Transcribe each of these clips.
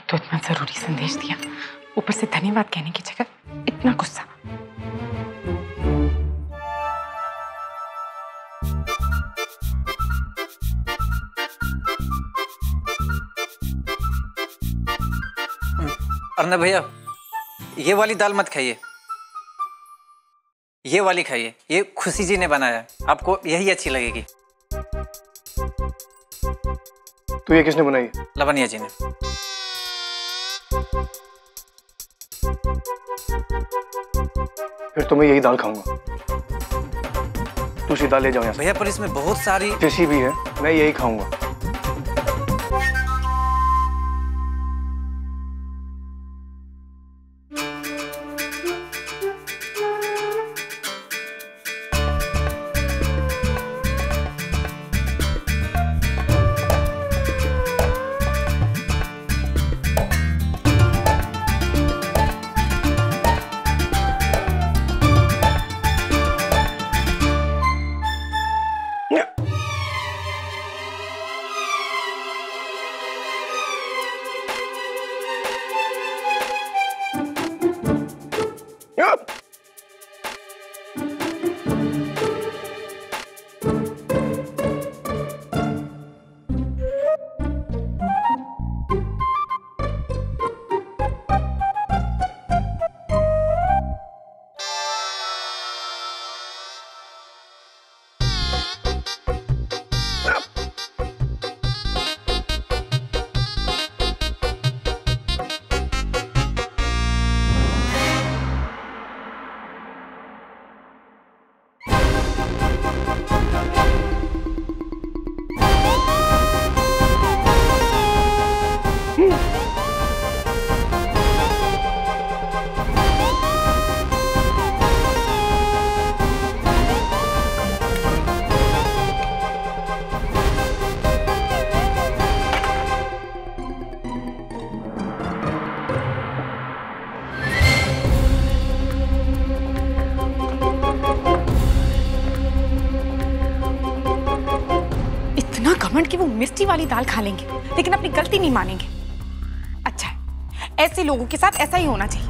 तो इतना ज़रूरी संदेश दिया। ऊपर से धन्यवाद कहने की जगह इतना गुस्सा। अर्नब भैया ये वाली दाल मत खाइए। ये वाली खाइए ये खुशी जी ने बनाया। आपको यही अच्छी लगेगी। तो ये किसने बनाई? लवनिया जी ने। फिर तुम्हें मैं यही दाल खाऊँगा। दूसरी दाल ले जाओ यहाँ भैया पर इसमें बहुत सारी जैसी भी है मैं यही खाऊँगा। मिर्ची वाली दाल खा लेंगे, लेकिन अपनी गलती नहीं मानेंगे। अच्छा है, ऐसे लोगों के साथ ऐसा ही होना चाहिए।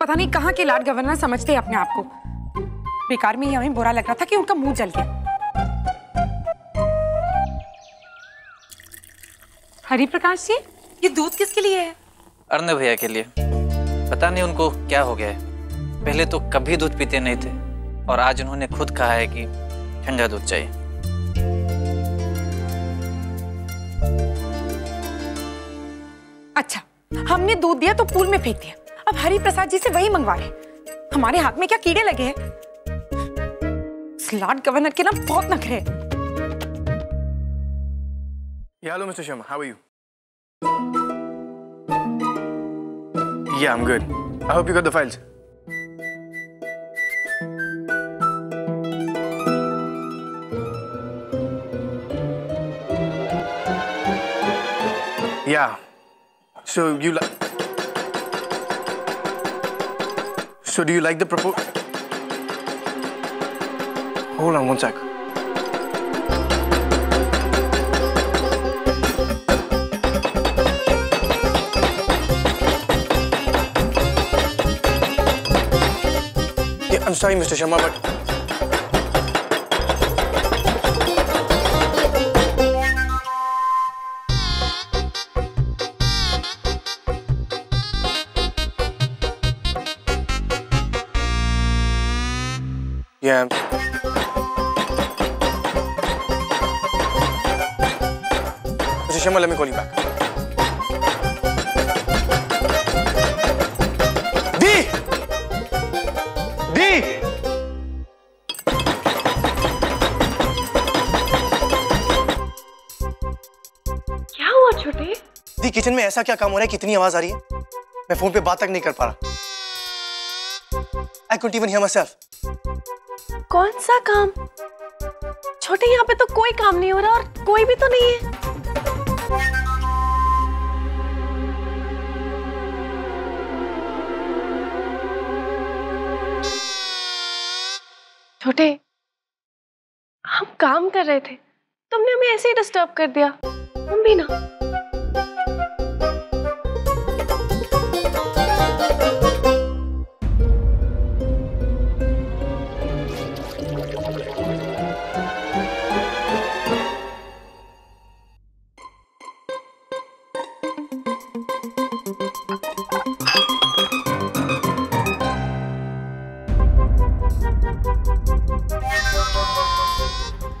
पता नहीं कहाँ के लाड गवर्नर समझते हैं अपने आप को। बेकार में ही हमें बुरा लग रहा था कि उनका मुँह जल गया। हरि प्रकाश जी ये दूध किसके लिए है? अर्णव भैया के लिए। पता नहीं उनको क्या हो गया है। पहले तो कभी दूध पीते नहीं थे और आज उन्होंने खुद कहा है कि ठंडा दूध चाहिए। अच्छा हमने दूध दिया तो पूल में फेंक दिया। अब हरि प्रसाद जी से वही मंगवा रहे हमारे हाथ में क्या कीड़े लगे हैं? गवर्नर के नाम बहुत नखरे hello mister Sharma how are you या फाइल्स या so you like So do you like the proposal? Hold on one sec. Yeah, I'm sorry, Mr. Sharma, but Yeah. Mr. Sharma, let me call you back. Dee! Dee! क्या हुआ छोटे दी kitchen में ऐसा क्या काम हो रहा है कितनी आवाज़ आ रही है मैं फ़ोन पे बात तक नहीं कर पा रहा I can't even hear myself कौन सा काम? छोटे, यहाँ पे तो कोई काम नहीं हो रहा और कोई भी तो नहीं है। छोटे, हम काम कर रहे थे। तुमने हमें ऐसे ही डिस्टर्ब कर दिया। तुम भी ना।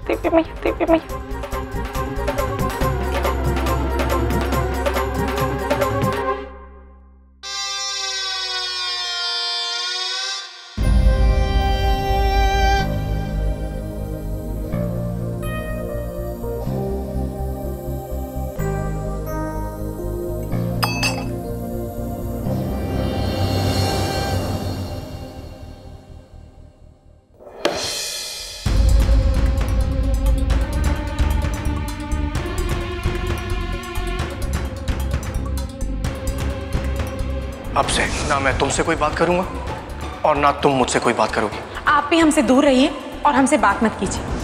Ты моя, ты моя. अब से ना मैं तुमसे कोई बात करूँगा और ना तुम मुझसे कोई बात करोगी। आप भी हमसे दूर रहिए और हमसे बात मत कीजिए।